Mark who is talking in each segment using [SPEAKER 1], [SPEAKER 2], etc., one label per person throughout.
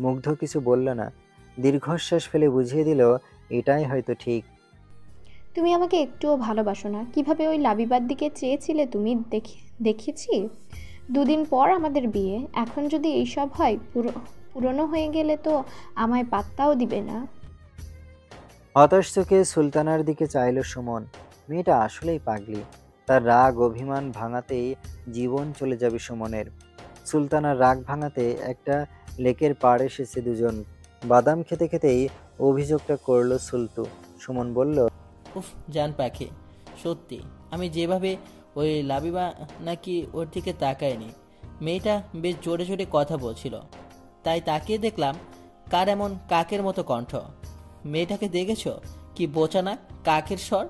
[SPEAKER 1] মুগ্ধ কিছু বলল না। দীর্ঘশ্বাস ফেলে বুঝিয়ে দিল এটাই হয়তো ঠিক।
[SPEAKER 2] তুমি আমাকে একটুও ভালোবাসো না। কীভাবে ওই লাবিবার দিকে চেয়েছিলে তুমি দেখি দেখেছি? দুদিন পর আমাদের বিয়ে। এখন যদি এইসব হয় পুরো পুরনো হয়ে গেলে তো আমায় পাত্তাও দিবে না।
[SPEAKER 1] হতাশ চোখে সুলতানার দিকে চাইল সুমন। মেয়েটা আসলেই পাগলি। তার রাগ অভিমান ভাঙাতেই জীবন চলে যাবে সুমনের। সুলতানার রাগ ভাঙাতে একটা লেকের পাড় এসেছে দুজন। বাদাম খেতে খেতেই অভিযোগটা করল সুলতু। সুমন বলল
[SPEAKER 3] উফ জান পাখি সত্যি আমি যেভাবে ওই লাবিবা নাকি ওর দিকে তাকায়নি। মেয়েটা বেশ জোরে জোরে কথা বলছিল। তাই তাকিয়ে দেখলাম কার এমন কাকের মতো কণ্ঠ। মেয়েটাকে দেখেছ? কি বোচা না কাকের স্বর?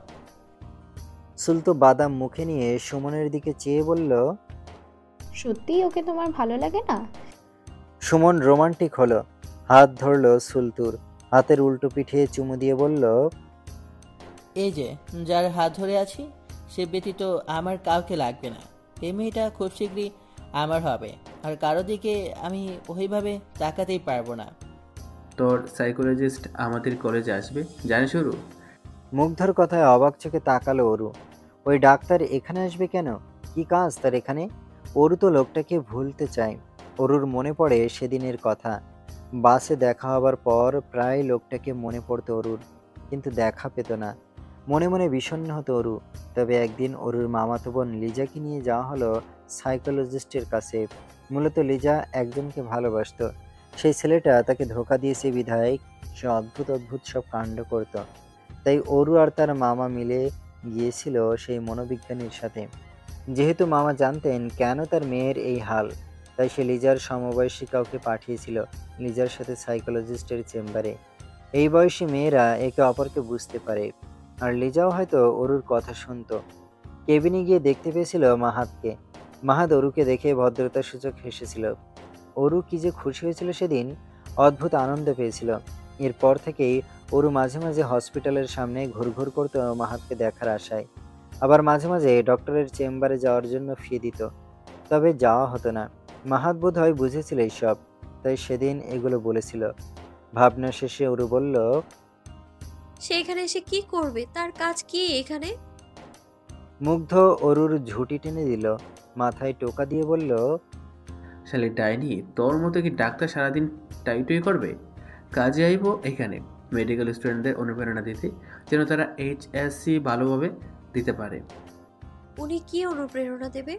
[SPEAKER 1] সুলতু বাদাম মুখে নিয়ে সুমনের দিকে চেয়ে বলল
[SPEAKER 2] সত্যিই ওকে তোমার ভালো লাগে না?
[SPEAKER 1] সুমন রোমান্টিক হলো। হাত ধরলো সুলতুর। হাতের উল্টো পিঠে চুমু দিয়ে বলল
[SPEAKER 3] এই যে যার হাত ধরে আছি সে ব্যতীত আমার কাউকে লাগবে না। এই মেয়েটা খুব শীঘ্রই আমার হবে আর কারও দিকে আমি ওইভাবে তাকাতেই পারব না।
[SPEAKER 4] তোর সাইকোলজিস্ট আমাদের কলেজে আসবে জানিস ওরু
[SPEAKER 1] মুগ্ধর কথায় অবাক চোখে তাকালো অরু। ওই ডাক্তার এখানে আসবে কেন? কি কাজ তার এখানে? অরু তো লোকটাকে ভুলতে চায়। অরুর মনে পড়ে সেদিনের কথা। বাসে দেখা হবার পর প্রায় লোকটাকে মনে পড়তো অরুর, কিন্তু দেখা পেত না। মনে মনে বিষণ্ণ হতো অরু। তবে একদিন অরুর মামাতো বোন লিজাকে নিয়ে যাওয়া হলো সাইকোলজিস্টের কাছে। মূলত লিজা একজনকে ভালোবাসতো। সেই ছেলেটা তাকে ধোকা দিয়েছে বিধায় সে অদ্ভুত অদ্ভুত সব কাণ্ড করত। তাই অরু আর তার মামা মিলে গিয়েছিল সেই মনোবিজ্ঞানীর সাথে। যেহেতু মামা জানতেন কেন তার মেয়ের এই হাল তাই সে লিজার সমবয়সী কাউকে পাঠিয়েছিল লিজার সাথে সাইকোলজিস্টের চেম্বারে। এই বয়সী মেয়েরা একে অপরকে বুঝতে পারে। আর লিজাও হয়তো অরুর কথা শুনতো। কেবিনে গিয়ে দেখতে পেয়েছিল মাহাতকে। মাহাত অরুকে দেখে ভদ্রতার সূচক হেসেছিল। অরু কি যে খুশি হয়েছিল সেদিন, অদ্ভুত আনন্দ পেয়েছিল। এরপর থেকেই অরু মাঝে মাঝে হসপিটালের সামনে ঘুরঘুর করতো মাহাতকে দেখার আশায়। আবার মাঝে মাঝে ডক্টরের চেম্বারে যাওয়ার জন্য ফি দিত। তবে যাওয়া হতো না। মাহাত বোধ হয় বুঝেছিল এইসব তাই সেদিন এগুলো বলেছিল। ভাবনা শেষে অরু বলল
[SPEAKER 5] সে এখানে এসে কি করবে? তার কাজ কি এখানে?
[SPEAKER 1] মুগ্ধ অরুর ঝুঁটি টেনে দিল মাথায় টোকা দিয়ে বলল
[SPEAKER 4] শালি ডাইনি তোর মতো কি ডাক্তার সারাদিন টাইটুই করবে? কাজে আইব এখানে মেডিকেল স্টুডেন্টদের অনুপ্রেরণা দিতে যেন তারা এইচএসসি ভালোভাবে দিতে পারে।
[SPEAKER 5] উনি কি অনুপ্রেরণা দেবে?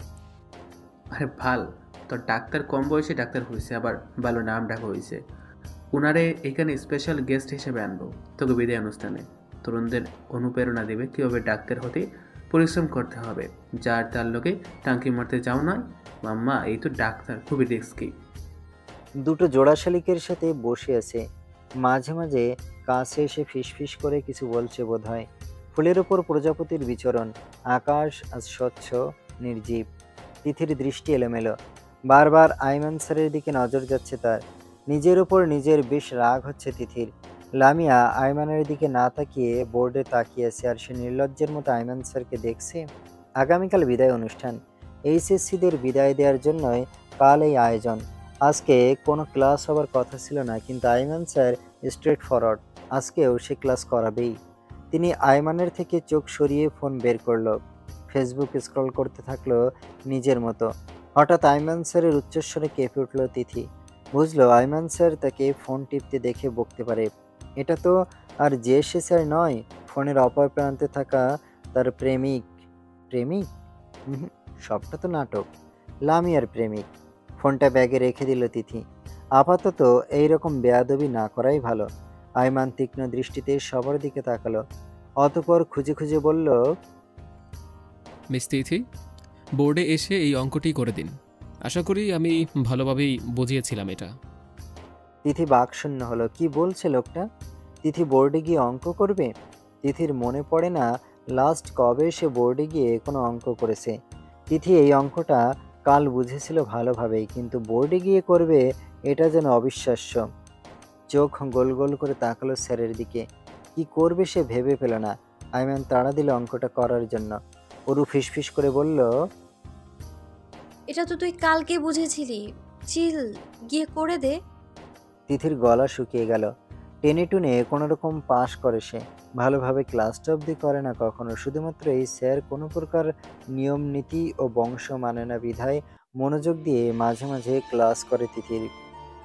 [SPEAKER 4] আরে ভালো তোর ডাক্তার কম বয়সে ডাক্তার হয়েছে, আবার ভালো নাম ডাকা হয়েছে। উনারে এখানে স্পেশাল গেস্ট হিসেবে আনব, তোকে বিদায় অনুষ্ঠানে। তরুণদের অনুপ্রেরণা দেবে কীভাবে ডাক্তার হতে পরিশ্রম করতে হবে। যার তার লোকে টাঙ্কি মারতে যাও নয় মাম্মা, এই তো ডাক্তার, খুবই রিস্কি
[SPEAKER 1] দুটো জোড়া শালিকের সাথে বসে আছে। মাঝে মাঝে কাছে এসে ফিসফিস করে কিছু বলছে বোধহয়। ফুলের ওপর প্রজাপতির বিচরণ, আকাশ আজ স্বচ্ছ, নির্জীব। তিথির দৃষ্টি এলোমেলো। বারবার আইমান স্যারের দিকে নজর যাচ্ছে তার। নিজের উপর নিজের বেশ রাগ হচ্ছে তিথির। লামিয়া আইমানের দিকে না তাকিয়ে বোর্ডে তাকিয়েছে আর সে নির্লজ্জের মতো আইমান স্যারকে দেখছে। আগামীকাল বিদায় অনুষ্ঠান। এইচএসসিদের বিদায় দেওয়ার জন্যই কাল এই আয়োজন। আজকে কোনো ক্লাস হবার কথা ছিল না, কিন্তু আইমান স্যার স্ট্রেট ফরওয়ার্ড আজকেও সে ক্লাস করাবেই। তিনি আইমানের থেকে চোখ সরিয়ে ফোন বের করল। ফেসবুক স্ক্রল করতে থাকল নিজের মতো। হঠাৎ আইমান স্যারের উচ্চস্বরে কেঁপে উঠল তিথি। বুঝলো আইমান স্যার তাকে ফোন টিপতে দেখে বকতে পারে। এটা তো আর যে সে স্যার নয়, ফোনের অপর প্রান্তে থাকা তার প্রেমিক। প্রেমিক? সবটা তো নাটক। লামিয়ার প্রেমিক। ফোনটা ব্যাগে রেখে দিল তিথি। আপাতত এই রকম বেয়াদবি না করাই ভালো। আইমান তীক্ষ্ণ দৃষ্টিতে সবার দিকে তাকালো। অতপর খুঁজে খুঁজে বলল,
[SPEAKER 6] মিস তিথি বোর্ডে এসে এই অঙ্কটি করে দিন। আশা করি আমি ভালোভাবেই বুঝিয়েছিলাম এটা।
[SPEAKER 1] তিথি বাকশূন্য হলো। কি বলছে লোকটা? তিথি বোর্ডে গিয়ে অঙ্ক করবে? তিথির মনে পড়ে না লাস্ট কবে সে বোর্ডে গিয়ে কোনো অঙ্ক করেছে। তিথি এই অঙ্কটা কাল বুঝেছিল ভালোভাবেই, কিন্তু বোর্ডে গিয়ে করবে এটা যেন অবিশ্বাস্য। চোখ গোল গোল করে তাকালো স্যারের দিকে। কি করবে সে ভেবে পেল না। আইমান তাড়া দিল অঙ্কটা করার জন্য। অরু ফিসফিস করে বলল
[SPEAKER 5] এটা তো তুই কালকে বুঝেছিলি। চিল গিয়ে করে দে।
[SPEAKER 1] তিথির গলা শুকিয়ে গেল। টেনে টুনে কোনো রকম পাশ করে সে। ভালোভাবে ক্লাসটা অবধি করে না কখনো। শুধুমাত্র এই স্যার কোনো প্রকার নিয়ম নীতি ও বংশ মানে না বিধায় মনোযোগ দিয়ে মাঝে মাঝে ক্লাস করে তিথির।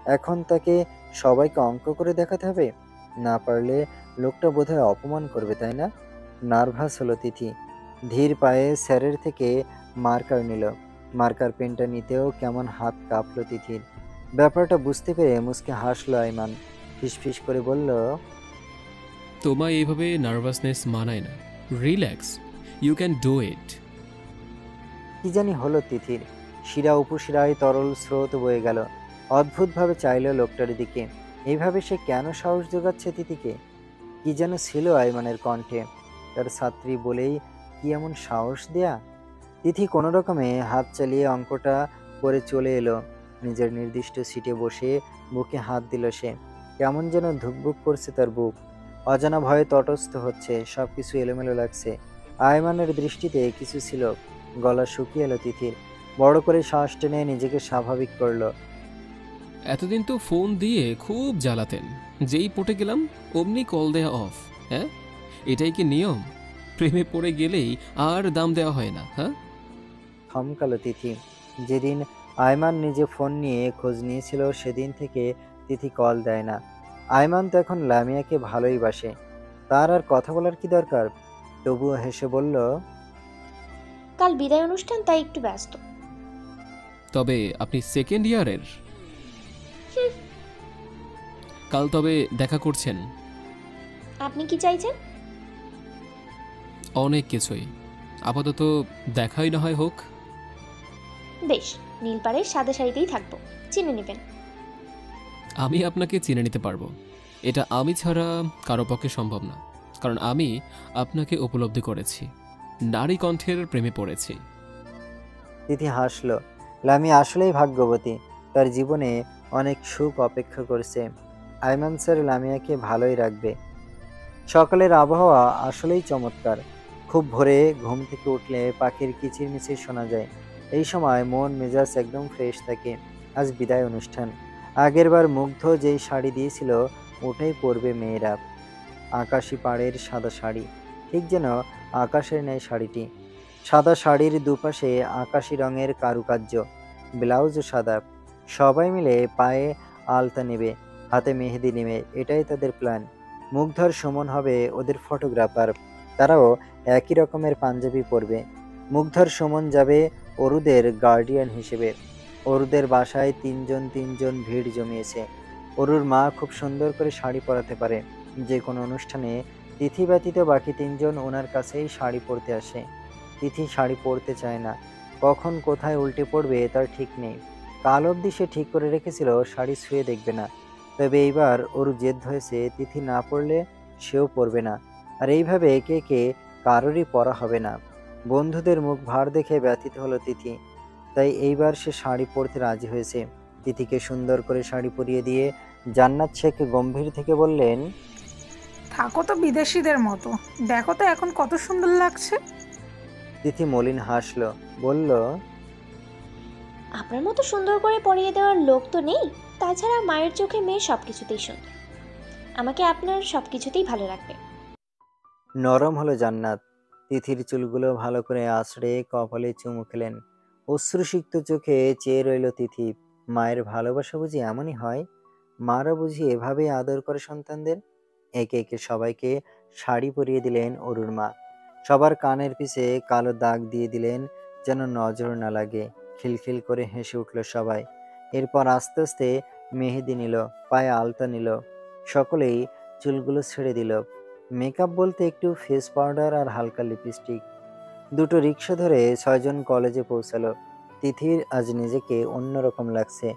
[SPEAKER 1] এখন তাকে সবাইকে অঙ্ক করে দেখাতে হবে? না পারলে লোকটা বোধহয় অপমান করবে তাই না? নার্ভাস হলো তিথি। ধীর পায়ে স্যারের থেকে মার্কার নিল। মার্কার পেনটা নিতেও কেমন হাত কাঁপলো তিথির। ব্যাপারটা বুঝতে পেরে মুসকে হাসলো আইমান। ফিসফিস করে বলল
[SPEAKER 6] তোমায় এইভাবে নার্ভাসনেস মানায় না। Relax you can do it.
[SPEAKER 1] কি জানি হলো তিথির। শিরা উপশিরায় তরল স্রোত বয়ে গেল। অদ্ভুতভাবে চাইল লোকটার দিকে। এইভাবে সে কেন সাহস যোগাচ্ছে তিথিকে? কি যেন ছিল আইমানের কণ্ঠে। তার ছাত্রী বলেই কি এমন সাহস দেয়া? তিথি কোনো রকমে হাত চালিয়ে অঙ্কটা করে চলে এলো। নিজের নির্দিষ্ট সিটে বসে বুকে হাত দিল সে। কেমন যেন ধুকবুক করছে তার বুক। অজানা ভয়ে তটস্থ হচ্ছে সব কিছু এলোমেলো লাগছে। আয়মানের দৃষ্টিতে কিছু ছিল। গলা শুকিয়ে এলো তিথির। বড় করে শ্বাস টেনে নিজেকে স্বাভাবিক করল।
[SPEAKER 6] এতদিন তো ফোন দিয়ে খুব জ্বালাতেন। যেই পটে গেলাম, অমনি কল দেয়া অফ হ্যাঁ? এটাই কি নিয়ম? প্রেমে পড়ে গেলেই আর দাম দেওয়া হয় না হ্যাঁ?
[SPEAKER 1] থমকালো তিথি। যেদিন আয়মান নিজে ফোন নিয়ে খোঁজ নিয়েছিল সেদিন থেকে তিথি কল দেয় না। আয়মান তো এখন লামিয়াকে ভালোই বাসে। তার আর কথা বলার কি দরকার? তবুও হেসে বলল
[SPEAKER 7] কাল বিদায় অনুষ্ঠান তাই একটু ব্যস্ত।
[SPEAKER 6] তবে আপনি সেকেন্ড ইয়ারের কাল তবে দেখা করছেন।
[SPEAKER 7] আপনি কি চাইছেন?
[SPEAKER 6] অনেক কিছুই। আপাতত দেখাই না হয় হোক।
[SPEAKER 7] বেশ নীলপাড়ের সাদা শাড়িতেই থাকব। চিনে নেবেন।
[SPEAKER 6] আমি আপনাকে চিনে নিতে পারব। এটা আমি ছাড়া কারও পক্ষে সম্ভব না। কারণ আমি আপনাকে উপলব্ধি করেছি। নারী কণ্ঠের প্রেমে পড়েছি।
[SPEAKER 1] তিথি হাসলো। লামি আসলেই ভাগ্যবতী। তার জীবনে অনেক সুখ অপেক্ষা করছে। আইমান স্যার লামিয়াকে ভালোই রাখবে। সকালের আবহাওয়া আসলেই চমৎকার। খুব ভোরে ঘুম থেকে উঠলে পাখির কিচিরমিচির শোনা যায়। এই সময় মন, মেজাজ একদম ফ্রেশ থাকে। আজ বিদায় অনুষ্ঠান। আগেরবার মুগ্ধ যেই শাড়ি দিয়েছিল, ওটাই পরবে মেয়েরা। আকাশি পাড়ের সাদা শাড়ি। ঠিক যেন আকাশের ন্যায় শাড়িটি। সাদা শাড়ির দুপাশে আকাশি রঙের কারুকার্য। ব্লাউজও সাদা। সবাই মিলে পায়ে আলতা নেবে, হাতে মেহেদি নেবে, এটাই তাদের প্ল্যান মুগ্ধর সুমন হবে ওদের ফটোগ্রাফার তারাও একই রকমের পাঞ্জাবি পরবে। মুগ্ধর সুমন যাবে অরুদের গার্ডিয়ান হিসেবে। অরুদের বাসায় তিনজন তিনজন ভিড় জমিয়েছে। অরুর মা খুব সুন্দর করে শাড়ি পরাতে পারে। যে কোনো অনুষ্ঠানে তিথি ব্যতীত বাকি তিনজন ওনার কাছেই শাড়ি পরতে আসে। তিথি শাড়ি পরতে চায় না। কখন কোথায় উল্টে পড়বে তার ঠিক নেই। কাল অবধি সে ঠিক করে রেখেছিল, শাড়ি ছুঁয়ে দেখবে না। তবে এইবার ওর জেদ হয়েছে তিথি না পড়লে সেও পরবে না। আর এইভাবে একে একে কারোরই পরা হবে না। বন্ধুদের মুখ ভার দেখে ব্যথিত হলো তিথি। তাই এইবার সে শাড়ি পরতে রাজি হয়েছে। তিথিকে সুন্দর করে শাড়ি পরিয়ে দিয়ে জান্নাত শেখ গম্ভীর থেকে বললেন
[SPEAKER 8] থাকো তো বিদেশিদের মতো। দেখো তো এখন কত সুন্দর লাগছে।
[SPEAKER 1] তিথি মলিন হাসলো বলল
[SPEAKER 7] আপনার মতো সুন্দর করে পরিয়ে দেওয়ার লোক তো নেই। তাছাড়া মায়ের চোখে মেয়ে সব কিছুতেই সুন্দর। আমাকে আপনার সব কিছুতেই ভালো লাগবে।
[SPEAKER 1] নরম হলো জান্নাত। তিথির চুলগুলো ভালো করে আঁচড়ে কপালে চুমু খেলেন। অশ্রুসিক্ত চোখে চেয়ে রইল তিথি। মায়ের ভালোবাসা বুঝি এমনই হয়? মারা বুঝি এভাবেই আদর করে সন্তানদের? একে একে সবাইকে শাড়ি পরিয়ে দিলেন অরুর মা। সবার কানের পিছে কালো দাগ দিয়ে দিলেন যেন নজর না লাগে। খিলখিল করে হেসে উঠল সবাই। এরপর আস্তে আস্তে মেহেদি নিল, পায়ে আলতা নিল। সকলেই চুলগুলো ছেড়ে দিল। মেকআপ বলতে একটু ফেস পাউডার আর হালকা লিপস্টিক দুটো রিক্সা ধরে ছয়জন কলেজে পৌঁছালো। তিথির আজ নিজেকে অন্যরকম লাগছে।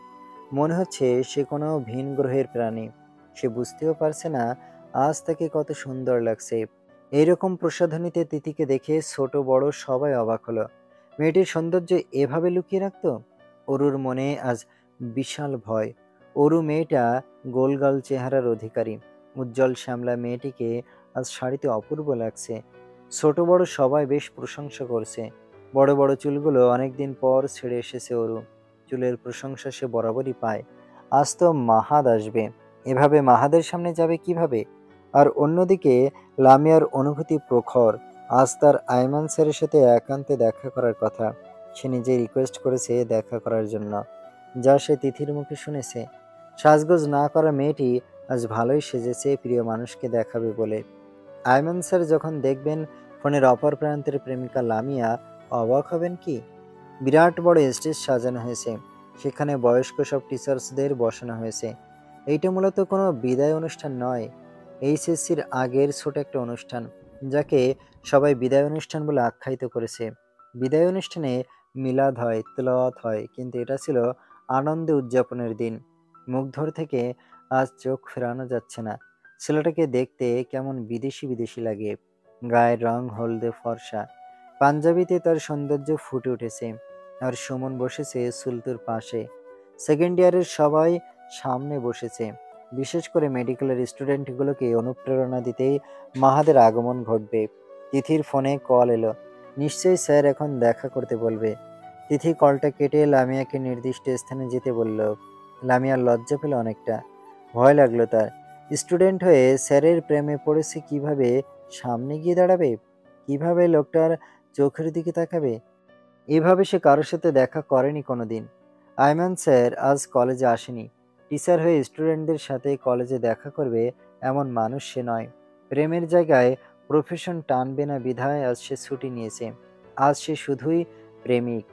[SPEAKER 1] মনে হচ্ছে সে কোনো ভিন গ্রহের প্রাণী। সে বুঝতেও পারছে না আজ তাকে কত সুন্দর লাগছে। এইরকম প্রসাধনীতে তিথিকে দেখে ছোট, বড় সবাই অবাক হলো। মেয়েটির সৌন্দর্য এভাবে লুকিয়ে রাখতো? অরুর মনে আজ বিশাল ভয়। অরু মেয়েটা গোলগাল চেহারার অধিকারী। উজ্জ্বল শ্যামলা মেয়েটিকে আজ শাড়িতে অপূর্ব লাগছে। ছোট বড় সবাই বেশ প্রশংসা করছে। বড় বড় চুলগুলো অনেকদিন পর ছেড়ে এসেছে ওরু চুলের প্রশংসা সে বরাবরই পায়। আজ তো মাহাদ আসবে। এভাবে মাহাদের সামনে যাবে কীভাবে? আর অন্যদিকে লামিয়ার অনুভূতি প্রখর। আজ তার আইমান স্যারের সাথে একান্তে দেখা করার কথা। সে নিজে রিকোয়েস্ট করেছে দেখা করার জন্য। যা সে তিথির মুখে শুনেছে। সাজগোজ না করা মেয়েটি আজ ভালোই সেজেছে প্রিয় মানুষকে দেখাবে বলে। আইমান স্যার যখন দেখবেন ফোনের অপর প্রান্তের প্রেমিকা লামিয়া, অবাক হবেন কি? বিরাট বড় স্টেজ সাজানো হয়েছে। সেখানে বয়স্ক সব টিচার্সদের বসানো হয়েছে। এইটা মূলত কোনো বিদায় অনুষ্ঠান নয়। এইচএসসির আগের ছোট একটা অনুষ্ঠান, যাকে সবাই বিদায় অনুষ্ঠান বলে আখ্যায়িত করেছে। বিদায় অনুষ্ঠানে মিলাদ হয়, তেলাওয়াত হয়, কিন্তু এটা ছিল আনন্দে উদযাপনের দিন। মুগ্ধর থেকে আজ চোখ ফেরানো যাচ্ছে না। ছেলেটাকে দেখতে কেমন বিদেশি বিদেশি লাগে। গায়ের রং, হলদে ফর্সা। পাঞ্জাবিতে তার সৌন্দর্য ফুটে উঠেছে। আর সুমন বসেছে সুলতুর পাশে। সেকেন্ড ইয়ারের সবাই সামনে বসেছে। বিশেষ করে মেডিকেলের স্টুডেন্টগুলোকে অনুপ্রেরণা দিতেই মাহাদের আগমন ঘটবে। তিথির ফোনে কল এলো। নিশ্চয়ই স্যার এখন দেখা করতে বলবে। তিথি কলটা কেটে লামিয়াকে নির্দিষ্ট স্থানে যেতে বলল। লামিয়ার লজ্জা পেল অনেকটা। ভয় লাগল তার। স্টুডেন্ট হয়ে স্যারের প্রেমে পড়েছে কীভাবে? সামনে গিয়ে দাঁড়াবে? কীভাবে লোকটার চোখের দিকে তাকাবে? এভাবে সে কারোর সাথে দেখা করেনি কোনো দিন আইমান স্যার, আজ কলেজে আসেনি। টিচার হয়ে স্টুডেন্টদের সাথে কলেজে দেখা করবে এমন মানুষ সে নয়। প্রেমের জায়গায় প্রফেশন টানবে না বিধায় আজ সে ছুটি নিয়েছে। আজ সে শুধুই প্রেমিক।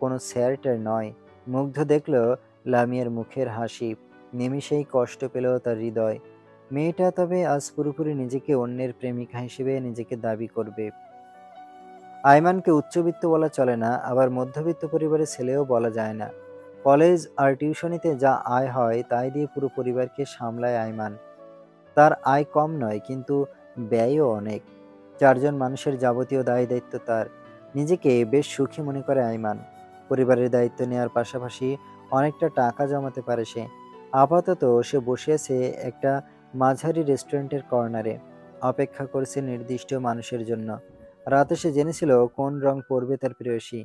[SPEAKER 1] কোনো স্যারটার নয়। মুগ্ধ দেখল লামিয়ার মুখের হাসি। নিমিষেই কষ্ট পেল তার হৃদয়। মেয়েটা তবে আজ পুরোপুরি নিজেকে অন্যের প্রেমিকা হিসেবে নিজেকে দাবি করবে। আয়মানকে উচ্চবিত্ত বলা চলে না, আবার মধ্যবিত্ত পরিবারের ছেলেও বলা যায় না। কলেজ আর টিউশনিতে যা আয় হয়, তাই দিয়ে পুরো পরিবারকে সামলায় আয়মান। তার আয় কম নয়, কিন্তু ব্যয়ও অনেক। চারজন মানুষের যাবতীয় দায় দায়িত্ব তার। নিজেকে বেশ সুখী মনে করে আইমান পরিবারের দায়িত্ব নেওয়ার পাশাপাশি অনেকটা টাকা জমাতে পারে সে। আপাতত সে বসে আছে একটা মাঝারি রেস্টুরেন্টের কর্নারে, অপেক্ষা করছে নির্দিষ্ট মানুষের জন্য। রাতে সে জেনেছিল কোন রং পরবে তার প্রেয়সী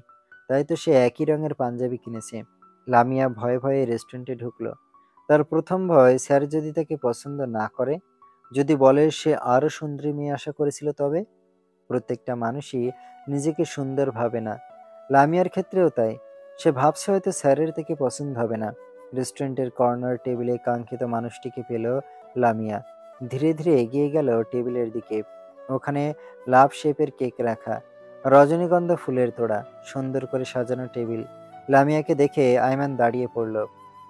[SPEAKER 1] তাই তো সে একই রঙের পাঞ্জাবি কিনেছে। লামিয়া ভয়ে ভয়ে রেস্টুরেন্টে ঢুকলো। তার প্রথম ভয়, স্যার যদি তাকে পছন্দ না করে, যদি বলে সে আরও সুন্দরী মেয়ে আশা করেছিল তবে? প্রত্যেকটা মানুষই নিজেকে সুন্দর ভাবে না। লামিয়ার ক্ষেত্রেও তাই। সে ভাবছে হয়তো স্যারের থেকে পছন্দ হবে না। রেস্টুরেন্টের কর্নার টেবিলে কাঙ্ক্ষিত মানুষটিকে পেল লামিয়া। ধীরে ধীরে এগিয়ে গেল টেবিলের দিকে। ওখানে লাভ শেপের কেক রাখা, রজনীগন্ধা ফুলের তোড়া, সুন্দর করে সাজানো টেবিল। লামিয়াকে দেখে আইমান দাঁড়িয়ে পড়ল।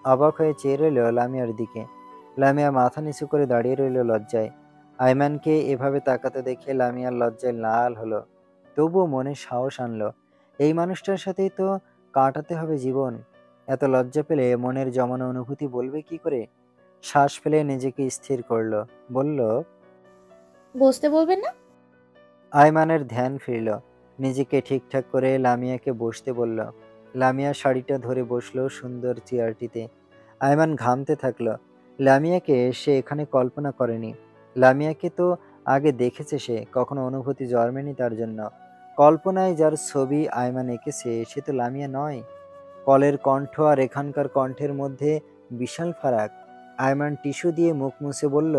[SPEAKER 1] অবাক হয়ে চেয়ে রইল লামিয়ার দিকে। লামিয়া মাথা নিচু করে দাঁড়িয়ে রইল লজ্জায়। আইমানকে এভাবে তাকাতে দেখে লামিয়ার লজ্জায় লাল হলো। তবুও মনে সাহস আনলো। এই মানুষটার সাথেই তো কাটাতে হবে জীবন। এত লজ্জা পেলে মনের জমানো অনুভূতি বলবে কি করে? শ্বাস ফেলে নিজেকে স্থির করল বলল
[SPEAKER 7] বসতে বলবেন না?
[SPEAKER 1] আইমানের ধ্যান ফিরল নিজেকে ঠিকঠাক করে লামিয়াকে বসতে বলল। লামিয়া শাড়িটা ধরে বসল সুন্দর চেয়ারটিতে। আয়মান ঘামতে থাকল লামিয়াকে সে এখানে কল্পনা করেনি। লামিয়াকে তো আগে দেখেছে সে কখনো অনুভূতি জন্মেনি তার জন্য। কল্পনায় যার ছবি আয়মান এঁকেছে সে তো লামিয়া নয়। কলের কণ্ঠ আর এখানকার কণ্ঠের মধ্যে বিশাল ফারাক। আয়মান টিস্যু দিয়ে মুখ মুছে বলল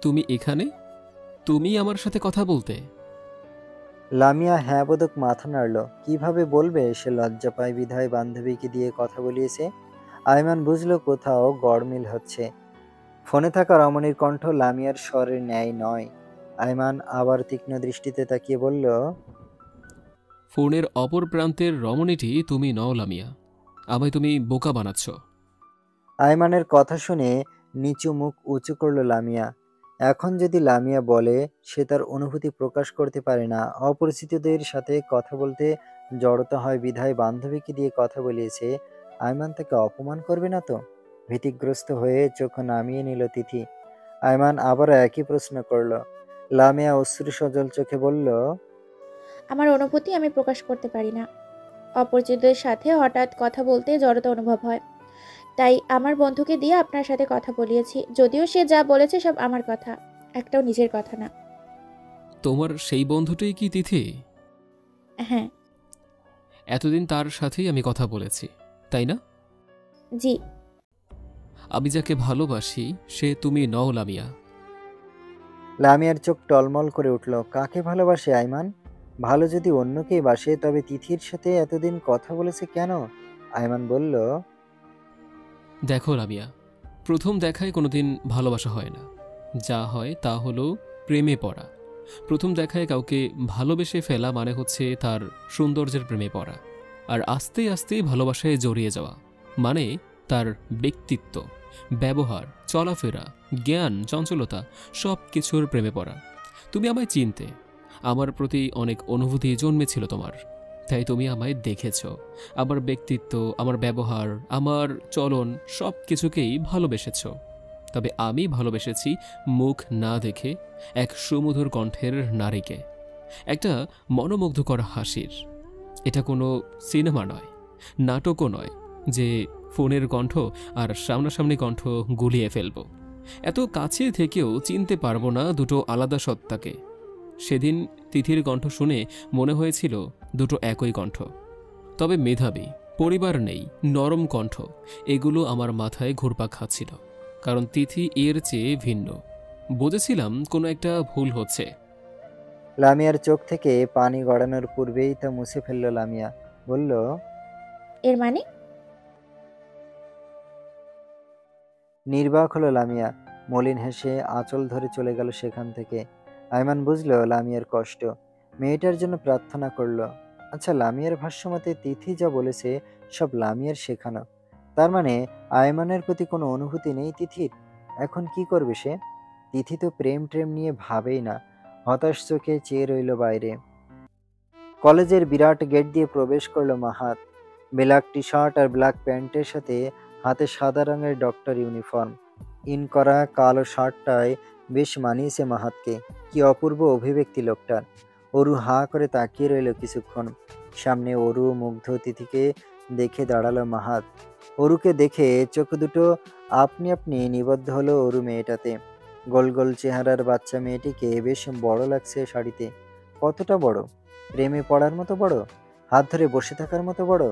[SPEAKER 6] তুমি এখানে? তুমি আমার সাথে কথা বলতে?
[SPEAKER 1] লামিয়া হ্যাঁ বোধক মাথা নাড়ল কীভাবে বলবে সে লজ্জা পায় বিধায় বান্ধবীকে দিয়ে কথা বলিয়েছে? আয়মান বুঝলো কোথাও গড়মিল হচ্ছে। ফোনে থাকা রমণীর কণ্ঠ লামিয়ার স্বরের ন্যায় নয়। আয়মান আবার তীক্ষ্ণ দৃষ্টিতে তাকিয়ে বলল
[SPEAKER 6] ফোনের অপর প্রান্তের রমণীটি তুমি নও লামিয়া। আমায় তুমি বোকা বানাচ্ছ।
[SPEAKER 1] আইমানের কথা শুনে নিচু মুখ উঁচু করল লামিয়া। এখন যদি লামিয়া বলে, সে তার অনুভূতি প্রকাশ করতে পারে না। অপরিচিতদের সাথে কথা বলতে জড়তা হয় বিধায় বান্ধবীকে দিয়ে কথা বলিয়েছে, আইমান তাকে অপমান করবে না তো? ভীতিগ্রস্ত হয়ে চোখ নামিয়ে নিল তিথি। আইমান আবারও একই প্রশ্ন করল। লামিয়া অশ্রু সজল চোখে বলল
[SPEAKER 7] আমার অনুভূতি আমি প্রকাশ করতে পারি না। অপরিচিতদের সাথে হঠাৎ কথা বলতে জড়তা অনুভব হয়। তাই আমার বন্ধুকে দিয়ে আপনার সাথে কথা বলিয়েছি যদিও সে যা বলেছে সব আমার কথা একটাও নিজের কথা না।
[SPEAKER 6] তোমার সেই বন্ধুটাই কি তিথি?
[SPEAKER 7] হ্যাঁ।
[SPEAKER 6] এতদিন তার সাথেই আমি কথা বলেছি তাই না?
[SPEAKER 7] জি।
[SPEAKER 6] আমি যাকে ভালোবাসি সে তুমি নও লামিয়া।
[SPEAKER 1] লামিয়ার চোখ টলমল করে উঠল কাকে ভালোবাসে আইমান? ভালো যদি অন্যকেই বাসে, তবে তিথির সাথে এতদিন কথা বলেছে কেন? আয়মান বলল,
[SPEAKER 6] দেখো রাবিয়া প্রথম দেখায় কোনোদিন ভালোবাসা হয় না। যা হয় তা হলো প্রেমে পড়া। প্রথম দেখায় কাউকে ভালোবেসে ফেলা মানে হচ্ছে তার সৌন্দর্যের প্রেমে পড়া। আর আস্তে আস্তে ভালোবাসায় জড়িয়ে যাওয়া মানে তার ব্যক্তিত্ব, ব্যবহার, চলাফেরা, জ্ঞান, চঞ্চলতা সব কিছুর প্রেমে পড়া। তুমি আমায় চিনতে আমার প্রতি অনেক অনুভূতি জন্মেছিল তোমার। তাই তুমি আমায় দেখেছ। আমার ব্যক্তিত্ব, আমার ব্যবহার, আমার চলন সব কিছুকেই ভালোবেসেছ। তবে আমি ভালোবেসেছি মুখ না দেখে এক সুমধুর কণ্ঠের নারীকে। একটা মনোমুগ্ধকর হাসির। এটা কোনো সিনেমা নয়, নাটকও নয়, যে ফোনের কণ্ঠ আর সামনাসামনি কণ্ঠ গুলিয়ে ফেলব। এত কাছে থেকেও চিনতে পারব না দুটো আলাদা সত্তাকে। সেদিন তিথির কণ্ঠ শুনে মনে হয়েছিল দুটো একই কণ্ঠ। তবে মেধাবী পরিবার নেই নরম কণ্ঠ এগুলো আমার মাথায় ঘুরপাক খাচ্ছিল কারণ তিথি এর চেয়ে ভিন্ন। বুঝেছিলাম কোনো একটা ভুল হচ্ছে।
[SPEAKER 1] লামিয়ার চোখ থেকে পানি গড়ানোর পূর্বেই তা মুছে ফেলল লামিয়া বলল
[SPEAKER 7] এর মানে?
[SPEAKER 1] নির্বাক হলো লামিয়া মলিন হেসে আঁচল ধরে চলে গেল সেখান থেকে। আইমান বুঝলো লামিয়ার কষ্ট। মেয়েটার জন্য প্রার্থনা করল। আচ্ছা লামিয়ার ভাষ্যমতে তিথি যা বলেছে, সব লামিয়ার শেখানো। তার মানে আয়মানের প্রতি কোনো অনুভূতি নেই তিথির? এখন কি করবে সে? তিথি তো প্রেম ট্রেম নিয়ে ভাবেই না। হতাশ চোখে চেয়ে রইল বাইরে। কলেজের বিরাট গেট দিয়ে প্রবেশ করল মাহাত। ব্ল্যাক টি শার্ট আর ব্ল্যাক প্যান্টের সাথে হাতে সাদা রঙের ডক্টর ইউনিফর্ম। ইন করা কালো শার্টটায় বেশ মানিয়েছে মাহাতকে। কি অপূর্ব অভিব্যক্তি লোকটার। অরু হা করে তাকিয়ে রইল কিছুক্ষণ। সামনে অরু মুগ্ধ তিথিকে দেখে দাঁড়াল মাহাত। অরুকে দেখে চোখ দুটো আপনি আপনি নিবদ্ধ হলো অরু মেয়েটাতে। গোল গোল চেহারার বাচ্চা মেয়েটিকে বেশ বড় লাগছে শাড়িতে। কতটা বড়? প্রেমে পড়ার মতো বড়? হাত ধরে বসে থাকার মতো বড়?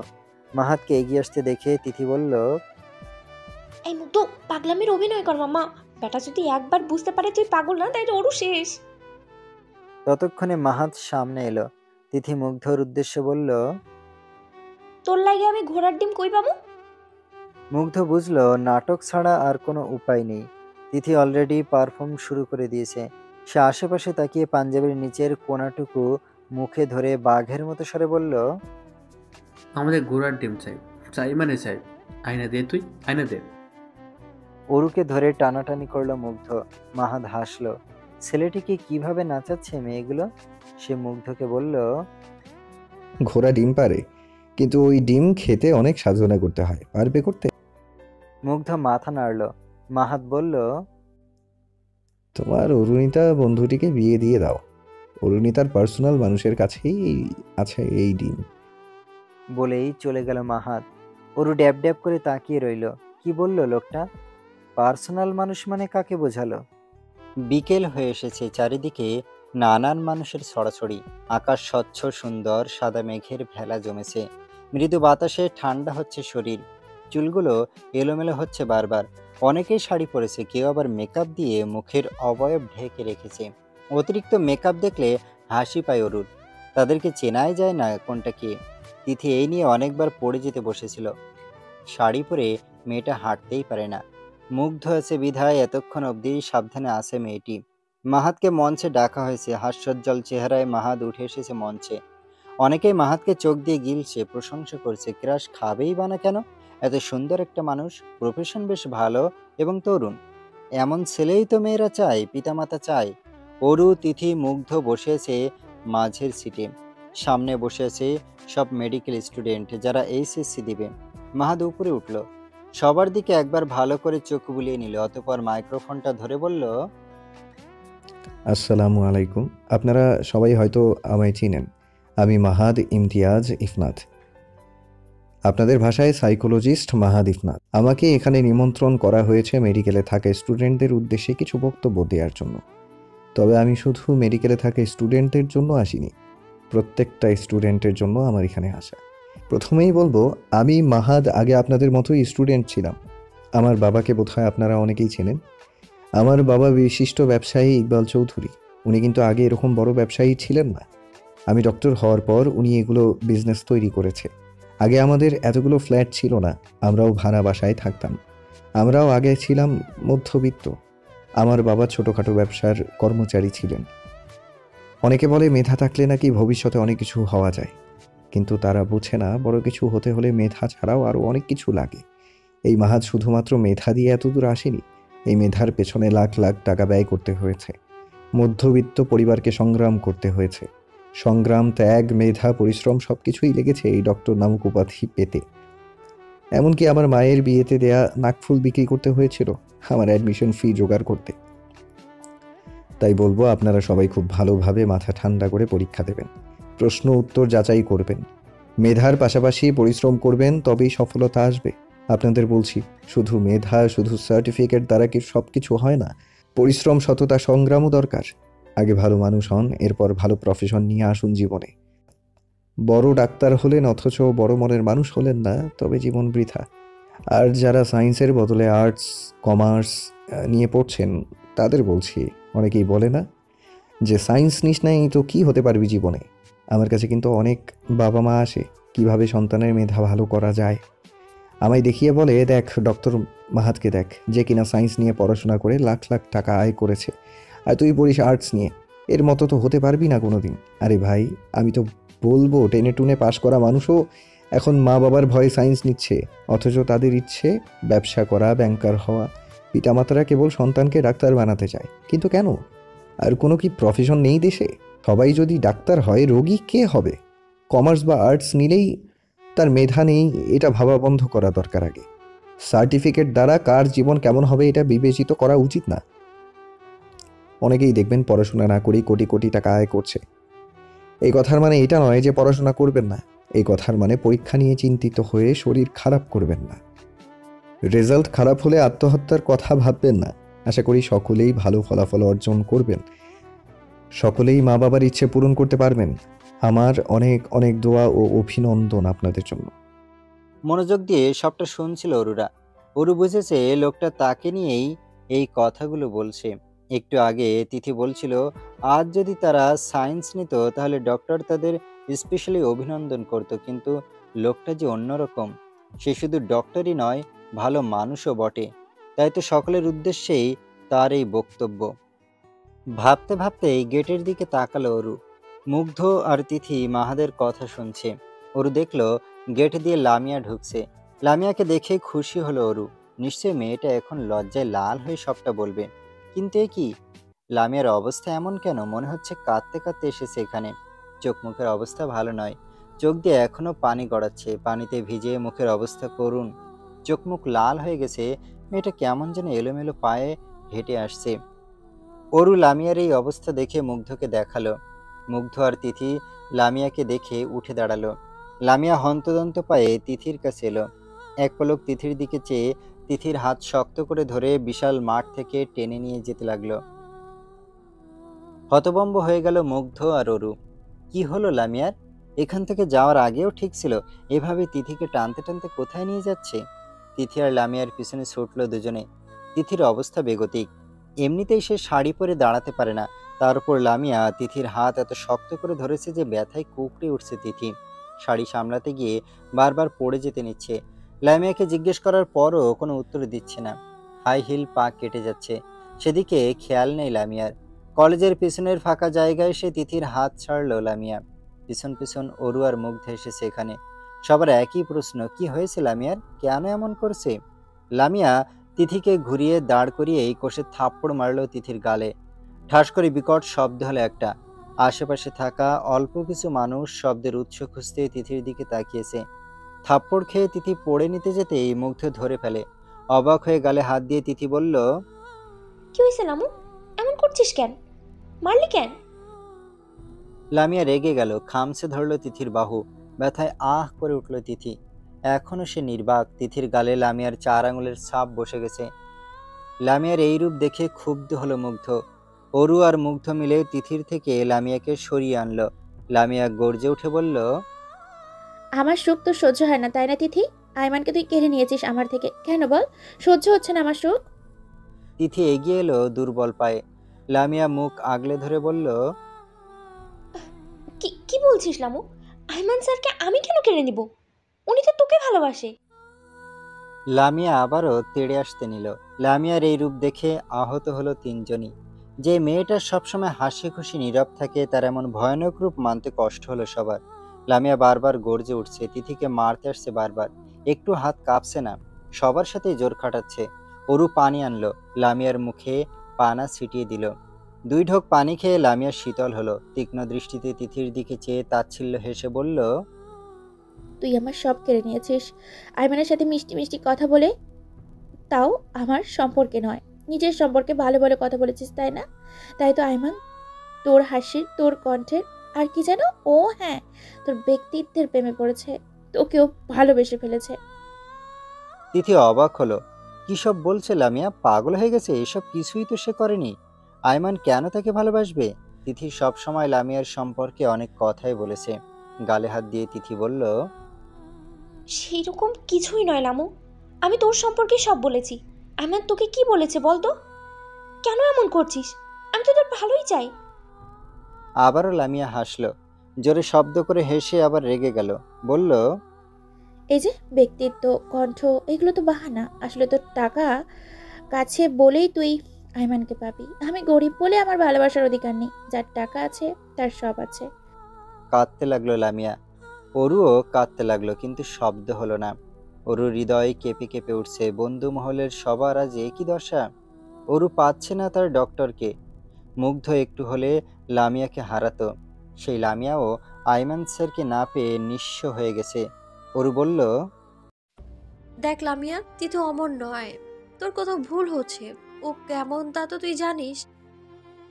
[SPEAKER 1] মাহাতকে এগিয়ে আসতে দেখে তিথি বলল,
[SPEAKER 9] এই মুগ্ধ, পাগলামির অভিনয় কর মামা। বেটা যদি একবার বুঝতে পারে তুই পাগল না তাই ওরও শেষ।
[SPEAKER 1] ততক্ষণে মাহাত সামনে এলো। তিথি মুগ্ধর উদ্দেশ্যে বলল
[SPEAKER 9] তোর লাগে আমি ঘোড়ার ডিম কই পাবো?
[SPEAKER 1] মুগ্ধ বুঝলো নাটক ছাড়া আর কোনো উপায় নেই। তিথি অলরেডি পারফর্ম শুরু করে দিয়েছে। সে আশেপাশে তাকিয়ে পাঞ্জাবের নিচের কোনাটুকু মুখে ধরে বাঘের মতো স্বরে বলল
[SPEAKER 4] আমাদের ঘোড়ার ডিম চাই। চাই মানে চাই। আয়না দে তুই আয়না দে।
[SPEAKER 1] অরুকে ধরে টানাটানি করল মুগ্ধ। মাহাত হাসলো। ছেলেটিকে কীভাবে নাচাচ্ছে মেয়েগুলো? সে মুগ্ধকে বলল
[SPEAKER 10] ঘোড়া ডিম পারে কিন্তু ওই ডিম খেতে অনেক সাধনা করতে হয়। পারবে করতে?
[SPEAKER 1] মুগ্ধ মাথা নাড়ল। মাহাত বলল
[SPEAKER 10] তোমার অরুণিতা বন্ধুটিকে বিয়ে দিয়ে দাও। অরুণিতার পার্সোনাল মানুষের কাছেই আছে এই ডিম।
[SPEAKER 1] বলেই চলে গেল মাহাত। অরু ড্যাব ড্যাব করে তাকিয়ে রইল। কি বলল লোকটা? পার্সোনাল মানুষ মানে কাকে বোঝালো? বিকেল হয়ে এসেছে, চারিদিকে নানান মানুষের ছড়াছড়ি। আকাশ স্বচ্ছ, সুন্দর, সাদা মেঘের ভেলা জমেছে। মৃদু বাতাসে ঠান্ডা হচ্ছে শরীর। চুলগুলো এলোমেলো হচ্ছে বারবার। অনেকেই শাড়ি পরেছে, কেউ আবার মেকআপ দিয়ে মুখের অবয়ব ঢেকে রেখেছে। অতিরিক্ত মেকআপ দেখলে হাসি পায় অরুর তাদেরকে চেনাই যায় না কোনটা কি। তিথি এই নিয়ে অনেকবার পড়ে যেতে বসেছিল। শাড়ি পরে মেয়েটা হাঁটতেই পারে না। মুগ্ধ হয়েছে বিধায় এতক্ষণ অবধি সাবধানে আছে মেয়েটি। মাহাতকে মঞ্চে ডাকা হয়েছে, হাস্যোজ্জ্বল চেহারায় মাহাত উঠে এসেছে মঞ্চে। অনেকেই মাহাতকে চোখ দিয়ে গিলছে, প্রশংসা করছে, ক্রাশ খাবেই বা না কেন? এত সুন্দর একটা মানুষ প্রফেশন বেশ ভালো এবং তরুণ। এমন ছেলেই তো মেয়েরা চায়, পিতামাতা চায়। অরু, তিথি, মুগ্ধ বসে আছে মাঝের সিটে। সামনে বসে আছে সব মেডিকেল স্টুডেন্ট যারা এইচএসসি দিবে। মাহাদ উপরে উঠল। সবার দিকে একবার ভালো করে চোখ বুলিয়ে নিল, অতপর মাইক্রোফোনটা ধরে বলল,
[SPEAKER 10] আসসালামু আলাইকুম। আপনারা সবাই হয়তো আমায় চিনেন। আমি মাহাদ ইমতিয়াজ ইফনাথ আপনাদের ভাষায় সাইকোলজিস্ট মাহাদ ইফনাথ আমাকে এখানে নিমন্ত্রণ করা হয়েছে মেডিকেলে থাকা স্টুডেন্টদের উদ্দেশ্যে কিছু বক্তব্য দেওয়ার জন্য। তবে আমি শুধু মেডিকেলে থাকা স্টুডেন্টদের জন্য আসিনি। প্রত্যেকটা স্টুডেন্টের জন্য আমার এখানে আসা। প্রথমেই বলব, আমি মাহাদ আগে আপনাদের মতোই স্টুডেন্ট ছিলাম। আমার বাবাকে বোধহয় আপনারা অনেকেই চেনেন। আমার বাবা বিশিষ্ট ব্যবসায়ী ইকবাল চৌধুরী। উনি কিন্তু আগে এরকম বড় ব্যবসায়ী ছিলেন না। আমি ডক্টর হওয়ার পর উনি এগুলো বিজনেস তৈরি করেছে আগে আমাদের এতগুলো ফ্ল্যাট ছিল না, আমরাও ভাড়া বাসায় থাকতাম। আমরাও আগে ছিলাম মধ্যবিত্ত। আমার বাবা ছোটোখাটো ব্যবসার কর্মচারী ছিলেন। অনেকে বলে, মেধা থাকলে নাকি ভবিষ্যতে অনেক কিছু হওয়া যায়। কিন্তু তারা বোঝে না, বড় কিছু হতে হলে মেধা ছাড়াও আরও অনেক কিছু লাগে। এই মাহাজ শুধুমাত্র মেধা দিয়ে এতদূর আসেনি, এই মেধার পেছনে লাখ লাখ টাকা ব্যয় করতে হয়েছে। মধ্যবিত্ত পরিবারকে সংগ্রাম করতে হয়েছে। সংগ্রাম, ত্যাগ, মেধা, পরিশ্রম সব কিছুই লেগেছে এই ডক্টর নামক উপাধি পেতে। এমনকি আমার মায়ের বিয়েতে দেয়া নাকফুল বিক্রি করতে হয়েছিল, আমার অ্যাডমিশন ফি জোগাড় করতে। তাই বলব, আপনারা সবাই খুব ভালোভাবে মাথা ঠান্ডা করে পরীক্ষা দেবেন। প্রশ্ন উত্তর যাচাই করবেন। মেধার পাশাপাশি পরিশ্রম করবেন, তবেই সফলতা আসবে। আপনাদের বলছি, শুধু মেধা, শুধু সার্টিফিকেট দ্বারা কি সব কিছু হয় না? পরিশ্রম, সততা, সংগ্রামও দরকার। আগে ভালো মানুষ হন, এরপর ভালো প্রফেশন নিয়ে আসুন জীবনে। বড় ডাক্তার হলেন অথচ বড় মনের মানুষ হলেন না, তবে জীবন বৃথা। আর যারা সায়েন্সের বদলে আর্টস কমার্স নিয়ে পড়ছেন, তাদের বলছি, অনেকেই বলে না যে সায়েন্স নিস নাই, তো কী হতে পারবি জীবনে? আমার কাছে কিন্তু অনেক বাবা মা আসে, কীভাবে সন্তানের মেধা ভালো করা যায়। আমায় দেখিয়ে বলে, দেখ, ডক্টর মাহাতকে দেখ, যে কিনা সায়েন্স নিয়ে পড়াশোনা করে লাখ লাখ টাকা আয় করেছে। আর তুই পড়িস আর্টস নিয়ে। এর মতো তো হতে পারবি না কোনো দিন আরে ভাই, আমি তো বলব, টেনে টুনে পাশ করা মানুষও এখন মা বাবার ভয়ে সায়েন্স নিচ্ছে। অথচ তাদের ইচ্ছে ব্যবসা করা ব্যাংকার হওয়া। পিতামাতারা কেবল সন্তানকে ডাক্তার বানাতে চায়। কিন্তু কেন? আর কোনো কি প্রফেশন নেই দেশে? সবাই যদি ডাক্তার হয়, রোগী কে হবে? কমার্স বা আর্টস নিলেই তার মেধা নেই, এটা ভাবা বন্ধ করা দরকার আগে। সার্টিফিকেট দ্বারা কার জীবন কেমন হবে, এটা বিবেচিত করা উচিত না। অনেকেই দেখবেন পড়াশোনা না করেই কোটি কোটি টাকা আয় করছে। এই কথার মানে এটা নয় যে পড়াশোনা করবেন না। এই কথার মানে পরীক্ষা নিয়ে চিন্তিত হয়ে শরীর খারাপ করবেন না। রেজাল্ট খারাপ হলে আত্মহত্যার কথা ভাববেন না। আশা করি সকলেই ভালো ফলাফল অর্জন করবেন। সকলেই মা বাবার ইচ্ছে পূরণ করতে পারবেন। আমার অনেক অনেক দোয়া ও অভিনন্দন আপনাদের জন্য।
[SPEAKER 1] মনোযোগ দিয়ে সবটা শুনছিল অরুরা। অরু বুঝেছে লোকটা তাকে নিয়েই এই কথাগুলো বলছে। একটু আগে তিথি বলছিল, আজ যদি তারা সায়েন্স নিত, তাহলে ডক্টর তাদের স্পেশালি অভিনন্দন করত, কিন্তু লোকটা যে অন্যরকম। সে শুধু ডক্টরই নয়, ভালো মানুষও বটে। তাই তো সকলের উদ্দেশ্যেই তার এই বক্তব্য। ভাবতে ভাবতে গেটের দিকে তাকালো অরু। মুগ্ধ আর তিথি মাহাদের কথা শুনছে। অরু দেখল, গেট দিয়ে লামিয়া ঢুকছে। লামিয়াকে দেখে খুশি হলো অরু। নিশ্চয়ই মেয়েটা এখন লজ্জায় লাল হয়ে সবটা বলবে। কিন্তু এ কি? লামিয়ার অবস্থা এমন কেন? মনে হচ্ছে কাঁদতে কাঁদতে এসেছে এখানে। চোখ মুখের অবস্থা ভালো নয়। চোখ দিয়ে এখনও পানি গড়াচ্ছে। পানিতে ভিজে মুখের অবস্থা করুন চোখ মুখ লাল হয়ে গেছে। মেয়েটা কেমন যেন এলোমেলো পায়ে হেঁটে আসছে। অরু লামিয়ার এই অবস্থা দেখে মুগ্ধকে দেখাল। মুগ্ধ আর তিথি লামিয়াকে দেখে উঠে দাঁড়াল। লামিয়া হন্তদন্ত পায়ে তিথির কাছে এলো। এক পলক তিথির দিকে চেয়ে তিথির হাত শক্ত করে ধরে বিশাল মাঠ থেকে টেনে নিয়ে যেতে লাগল। হতবম্ব হয়ে গেল মুগ্ধ আর অরু। কি হলো লামিয়ার? এখান থেকে যাওয়ার আগেও ঠিক ছিল, এভাবে তিথিকে টানতে টানতে কোথায় নিয়ে যাচ্ছে? তিথি আর লামিয়ার পিছনে ছুটল দুজনে। তিথির অবস্থা বেগতিক। এমনিতেই সে শাড়ি পরে দাঁড়াতে পারে না। তার উপর লামিয়া তিথির হাত এত শক্ত করে ধরেছে যে ব্যথায় কুকড়ে উঠছে তিথি। শাড়ি সামলাতে গিয়ে বারবার পড়ে যেতে নিচ্ছে। লামিয়াকে জিজ্ঞেস করার পরও কোনো উত্তর দিচ্ছে না। হাই হিল পা কেটে যাচ্ছে। সেদিকে খেয়াল নেই লামিয়ার। কলেজের পিছনের ফাঁকা জায়গায় সে তিথির হাত ছাড়লো লামিয়া। পিছন পিছন অরু আর মুগ্ধ এসেছে এখানে। সবার একই প্রশ্ন, কি হয়েছে লামিয়ার? কেন এমন করছে? লামিয়া তিথিকে ঘুরিয়ে দাঁড় করিয়ে এই কোষে থাপ্পড় মারলো তিথির গালে। ঠাস করে বিকট শব্দ হলো একটা। আশেপাশে থাকা অল্প কিছু মানুষ শব্দের উৎস খুঁজতে তিথির দিকে তাকিয়েছে। থাপ্পড় খেয়ে তিথি পড়ে নিতে যেতেই মুগ্ধ ধরে ফেলে। অবাক হয়ে গালে হাত দিয়ে তিথি বলল
[SPEAKER 9] কি হয়েছে নামু এমন করছিস কেন? মারলি কেন?
[SPEAKER 1] লামিয়া রেগে গেল খামছে ধরল তিথির বাহু। ব্যথায় আহ করে উঠল তিথি। এখনও সে নির্বাক। তিথির গালে লামিয়ার চার আঙুলের ছাপ বসে গেছে। লামিয়ার এই রূপ দেখে ক্ষুব্ধ হলো মুগ্ধ। অরু আর মুগ্ধ মিলে তিথির থেকে লামিয়াকে সরিয়ে আনলো। লামিয়া গর্জে উঠে বলল
[SPEAKER 7] আমার সুখ তো সহ্য হয় না তাই না তিথি? আইমানকে তুই কেড়ে নিয়েছিস আমার থেকে। কেন বল? সহ্য হচ্ছে না আমার সুখ।
[SPEAKER 1] তিথি এগিয়ে এলো দুর্বল পায়ে। লামিয়া মুখ আগলে ধরে বলল
[SPEAKER 9] কি কি বলছিস লামু? আইমান স্যারকে আমি কেন কেড়ে নিব? উনি তো তোকে ভালোবাসে।
[SPEAKER 1] লামিয়া আবারও তেড়ে আসতে নিল। লামিয়ার এই রূপ দেখে আহত হলো তিনজনই। যে মেয়েটা সবসময় হাসি খুশি নীরব থাকে, তার এমন ভয়ানক রূপ মানতে কষ্ট হলো সবার। লামিয়া বারবার গর্জে উঠছে, তিথিকে মারতে আসছে বারবার। একটু হাত কাঁপছে না, সবার সাথেই জোর খাটাচ্ছে। অরু পানি আনলো, লামিয়ার মুখে পানা ছিটিয়ে দিল। দুই ঢোক পানি খেয়ে লামিয়া শীতল হলো। তীক্ষ্ণ দৃষ্টিতে তিথির দিকে চেয়ে তাচ্ছিল্য হেসে বলল
[SPEAKER 7] তুই আমার সব কেড়ে নিয়েছিস। আইমানের সাথে মিষ্টি মিষ্টি কথা বলে তাও আমার সম্পর্কে নয়। নিজের সম্পর্কে ভালো ভালো কথা বলেছিস, তাই না? তাই তো আইমান, তোর হাসির, তোর কণ্ঠের, আর কি যেন? ও হ্যাঁ তোর ব্যক্তিত্বের প্রেমে পড়েছে। তোকেও ভালোবেসে ফেলেছে।
[SPEAKER 1] তিথি অবাক হলো। কি সব বলছে লামিয়া? পাগল হয়ে গেছে? এসব কিছুই তো সে করেনি। আয়মান কেন তাকে ভালোবাসবে? তিথি সব সময় লামিয়ার সম্পর্কে অনেক কথাই বলেছে। গালে হাত দিয়ে তিথি বলল
[SPEAKER 9] সেই রকম কিছুই নয় লামু। আমি তোর সম্পর্কে সব বলেছি। আইমান তোকে কি বলেছে বল তো? কেন এমন করছিস? আমি তো তোর ভালোই চাই।
[SPEAKER 1] আবারও লামিয়া হাসলো। জোরে শব্দ করে হেসে আবার রেগে গেল। বলল
[SPEAKER 7] এই যে ব্যক্তিত্ব কণ্ঠ এগুলো তো বাহানা। আসলে তোর টাকা কাছে বলেই তুই আইমানকে পাবি। আমি গরিব বলে আমার ভালোবাসার অধিকার নেই। যার টাকা আছে তার সব আছে।
[SPEAKER 1] কাঁদতে লাগল লামিয়া। অরুও কাঁদতে লাগল, কিন্তু শব্দ হলো না। অরু হৃদয় কেঁপে কেঁপে উঠছে, বন্ধু মহলের সবার আজ একই দশা। অরু পাচ্ছে না তার ডক্টরকে। মুগ্ধ একটু হলে লামিয়াকে হারাতো। সেই লামিয়াও আইমান স্যারকে না পেয়ে নিঃস্ব হয়ে গেছে। অরু বলল,
[SPEAKER 5] দেখ লামিয়া তুই তো অমর নয়। তোর কোথাও ভুল হচ্ছে। ও কেমন তা তো তুই জানিস।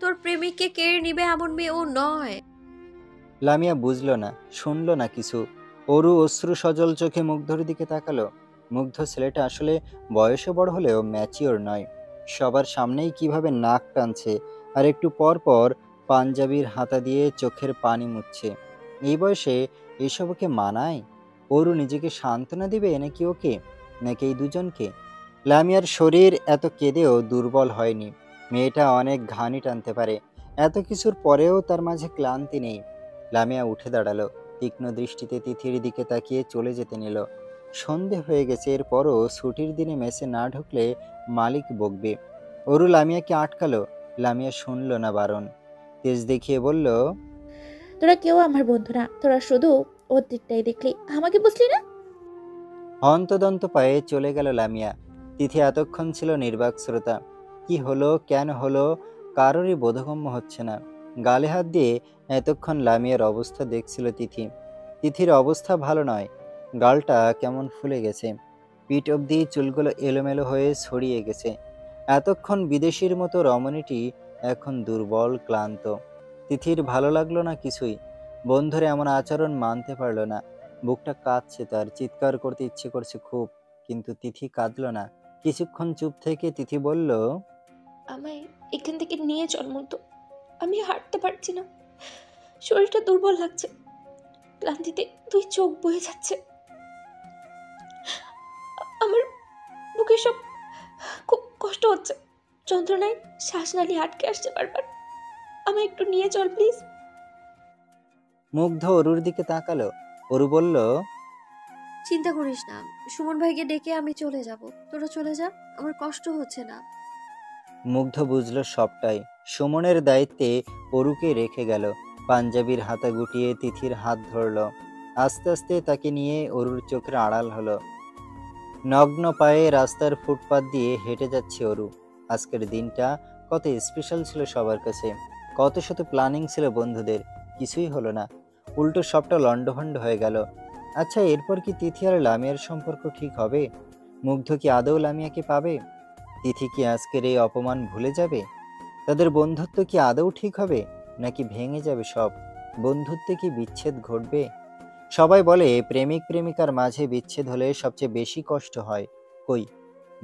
[SPEAKER 5] তোর প্রেমিককে কেড়ে নিবে এমন মেয়ে ও নয়।
[SPEAKER 1] লামিয়া বুঝল না, শুনল না কিছু। অরু অশ্রু সজল চোখে মুগ্ধর দিকে তাকালো। মুগ্ধ ছেলেটা আসলে বয়সে বড় হলেও ম্যাচিওর নয়। সবার সামনেই কীভাবে নাক টানছে, আর একটু পর পর পাঞ্জাবির হাতা দিয়ে চোখের পানি মুছছে। এই বয়সে এসব ওকে মানায়? অরু নিজেকে সান্ত্বনা দিবে নাকি ওকে? নাকি এই দুজনকে? লামিয়ার শরীর এত কেঁদেও দুর্বল হয়নি। মেয়েটা অনেক ঘানি টানতে পারে। এত কিছুর পরেও তার মাঝে ক্লান্তি নেই। লামিয়া উঠে দাঁড়াল। তীক্ষ্ণ দৃষ্টিতে তিথির দিকে তাকিয়ে চলে যেতে নিল। সন্ধে হয়ে গেছে এরপরও ছুটির দিনে মেসে না ঢুকলে মালিক বকবে। অরু লামিয়াকে আটকালো। লামিয়া শুনল না বারণ। তেজ দেখিয়ে বলল
[SPEAKER 7] তোরা কেউ আমার বন্ধু না তোরা শুধু ওর দিকটাই দেখলি। আমাকে বুঝলি না?
[SPEAKER 1] অন্তদন্ত পায়ে চলে গেল লামিয়া। তিথি এতক্ষণ ছিল নির্বাক শ্রোতা। কি হলো কেন হলো কারোরই বোধগম্য হচ্ছে না। গালে হাত দিয়ে এতক্ষণ লামিয়ার অবস্থা দেখছিল তিথি। তিথির অবস্থা ভালো নয়। গালটা কেমন ফুলে গেছে। পিঠ অবধি চুলগুলো এলোমেলো হয়ে ছড়িয়ে গেছে। এতক্ষণ বিদেশির মতো রমণীটি এখন দুর্বল, ক্লান্ত। তিথির ভালো লাগল না কিছুই। বন্ধুরে এমন আচরণ মানতে পারল না। বুকটা কাঁদছে তার, চিৎকার করতে ইচ্ছে করছে খুব, কিন্তু তিথি কাঁদল না। কিছুক্ষণ চুপ থেকে তিথি বলল,
[SPEAKER 9] আমায় এখান থেকে নিয়ে চল মতো আমি হাঁটতে পারছি না। শরীরটা দুর্বল লাগছে। ক্লান্তিতে দুই চোখ বয়ে যাচ্ছে। আমার বুকে সব খুব কষ্ট হচ্ছে। যন্ত্রণায় শ্বাসনালী আটকে আসছে বারবার। আমায় একটু নিয়ে চল প্লিজ।
[SPEAKER 1] মুগ্ধ অরুর দিকে তাকালো। অরু বলল
[SPEAKER 5] চিন্তা করিস না। সুমন ভাইকে ডেকে আমি চলে যাব। তোরা চলে যা। আমার কষ্ট হচ্ছে না।
[SPEAKER 1] মুগ্ধ বুঝলো সবটাই। সুমনের দায়িত্বে অরুকে রেখে গেল। পাঞ্জাবির হাতা গুটিয়ে তিথির হাত ধরল। আস্তে আস্তে তাকে নিয়ে অরুর চোখের আড়াল হলো। নগ্ন পায়ে রাস্তার ফুটপাত দিয়ে হেঁটে যাচ্ছে অরু। আজকের দিনটা কত স্পেশাল ছিল সবার কাছে। কত শত প্ল্যানিং ছিল বন্ধুদের। কিছুই হলো না। উল্টো সবটা লণ্ডভণ্ড হয়ে গেল। আচ্ছা এরপর কি তিথি আর লামিয়ার সম্পর্ক ঠিক হবে? মুগ্ধ কি আদৌ লামিয়াকে পাবে? তিথি কি আজকের এই অপমান ভুলে যাবে? তাদের বন্ধুত্ব কি আদৌ ঠিক হবে, নাকি ভেঙে যাবে সব? বন্ধুত্বে কি বিচ্ছেদ ঘটবে? সবাই বলে, প্রেমিক প্রেমিকার মাঝে বিচ্ছেদ হলে সবচেয়ে বেশি কষ্ট হয়। কই?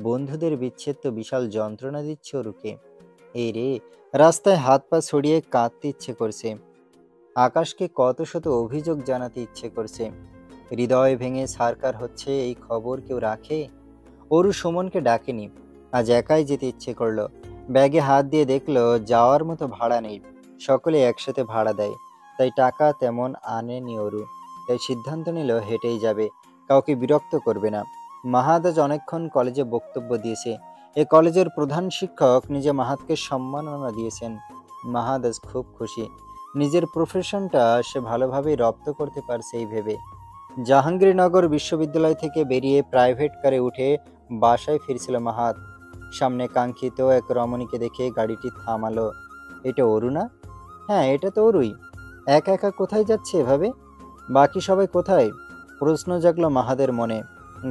[SPEAKER 1] বন্ধুদের বিচ্ছেদ তো বিশাল যন্ত্রণা দিচ্ছে ওরুকে এই রে, রাস্তায় হাত পা ছড়িয়ে কাঁদতে ইচ্ছে করছে। আকাশকে কত শত অভিযোগ জানাতে ইচ্ছে করছে। হৃদয় ভেঙে সারকার হচ্ছে, এই খবর কেউ রাখে? অরু সুমনকে ডাকেনি। আজ একাই যেতে ইচ্ছে করল। ব্যাগে হাত দিয়ে দেখল যাওয়ার মতো ভাড়া নেই। সকলে একসাথে ভাড়া দেয়। তাই টাকা তেমন আনেনি অরু। তাই সিদ্ধান্ত নিল হেঁটেই যাবে। কাউকে বিরক্ত করবে না। মাহাদাজ অনেকক্ষণ কলেজে বক্তব্য দিয়েছে। এ কলেজের প্রধান শিক্ষক নিজে মাহাতকে সম্মাননা দিয়েছেন। মাহাদাজ খুব খুশি। নিজের প্রফেশনটা সে ভালোভাবেই রপ্ত করতে পারছে এই ভেবে। জাহাঙ্গীরনগর বিশ্ববিদ্যালয় থেকে বেরিয়ে প্রাইভেট কারে উঠে বাসায় ফিরছিল মাহাত। সামনে কাঙ্ক্ষিত এক রমণীকে দেখে গাড়িটি থামালো। এটা অরুণা? হ্যাঁ এটা তো অরুই। একা একা কোথায় যাচ্ছে এভাবে? বাকি সবাই কোথায়? প্রশ্ন জাগলো মাহাদের মনে।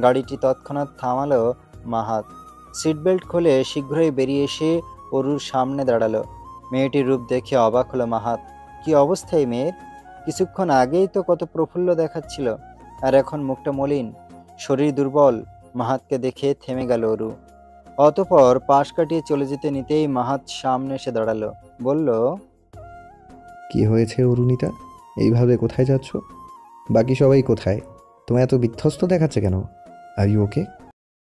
[SPEAKER 1] গাড়িটি তৎক্ষণাৎ থামালো মাহাত। সিট বেল্ট খুলে শীঘ্রই বেরিয়ে এসে অরুর সামনে দাঁড়াল। মেয়েটির রূপ দেখে অবাক হলো মাহাত। কি অবস্থা এই মেয়ের? কিছুক্ষণ আগেই তো কত প্রফুল্ল দেখাচ্ছিল, আর এখন মুখটা মলিন। শরীর দুর্বল। মাহাতকে দেখে থেমে গেল অরু। অতপর পাশ কাটিয়ে চলে যেতে নিতেই মাহাত সামনে এসে দাঁড়াল। বলল,
[SPEAKER 10] কি হয়েছে অরুণিতা? এইভাবে কোথায় যাচ্ছ? বাকি সবাই কোথায়? তোমায় এত বিধ্বস্ত দেখাচ্ছে কেন? Are you okay